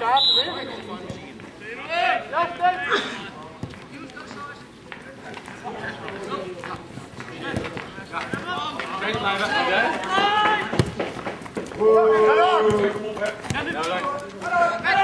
kaarten weer. Ja, steek. Wat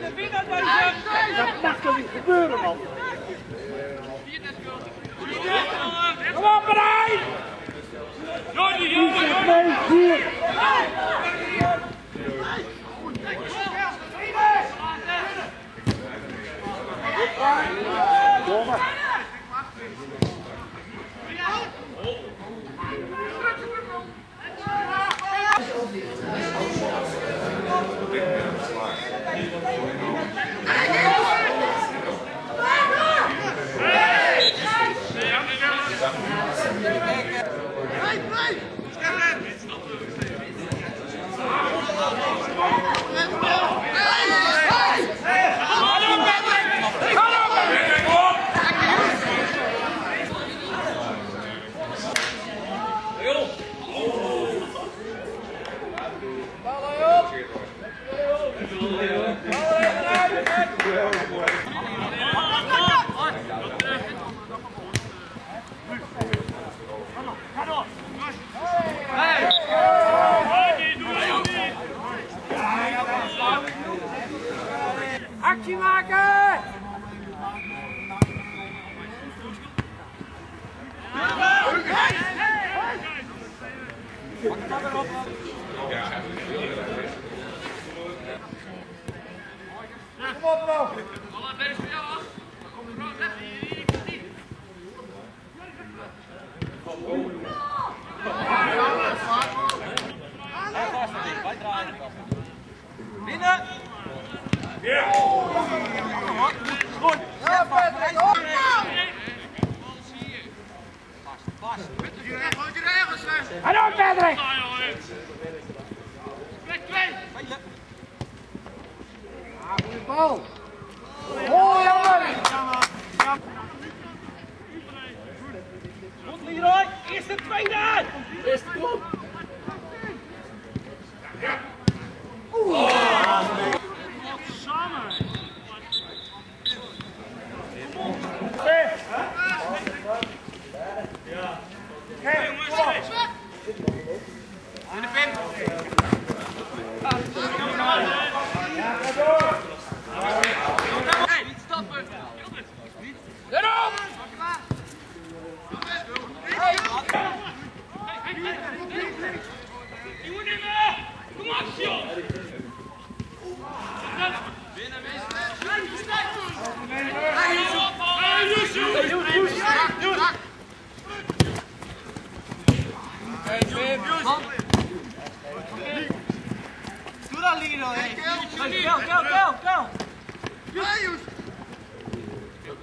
Dat mag toch niet gebeuren, man? Kom op, Marijn! Jordi, Jordi, Jordi! Nee, Kom op, bro. Alle. Kom er gewoon weg. Ja, eh, Bruce. Okay. Shoot a little, eh. Go, go, go, go. Ayus.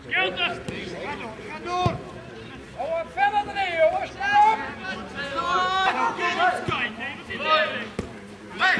Gelder. Ganor. Oh, verder dan hier, jongens. Stop. Stop. Stop. Stop. Man.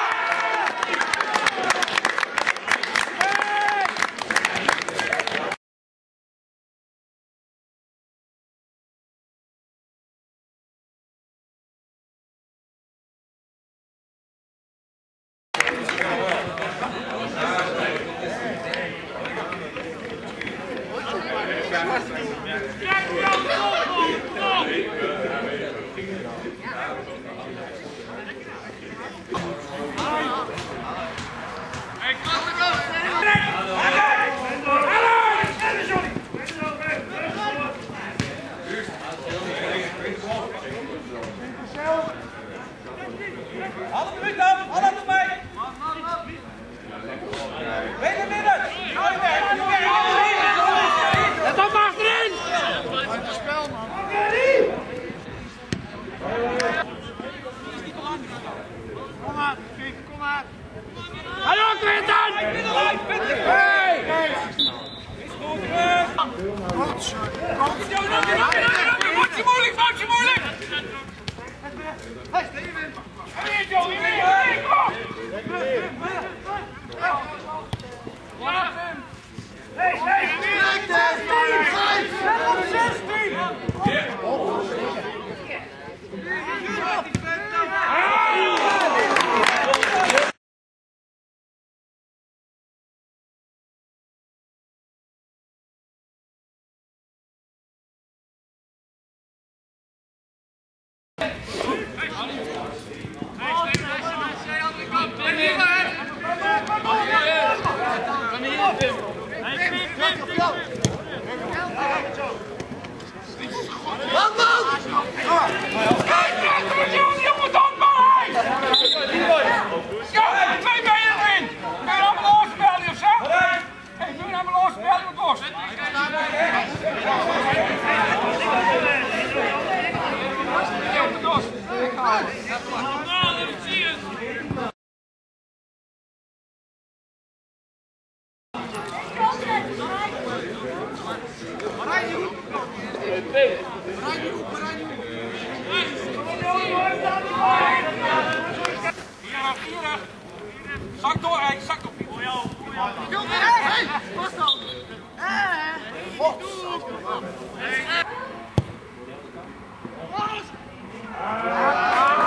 Yeah. Zak door, Henk, zak door. Voor jou, voor jou. Jan, ga door! Ga door!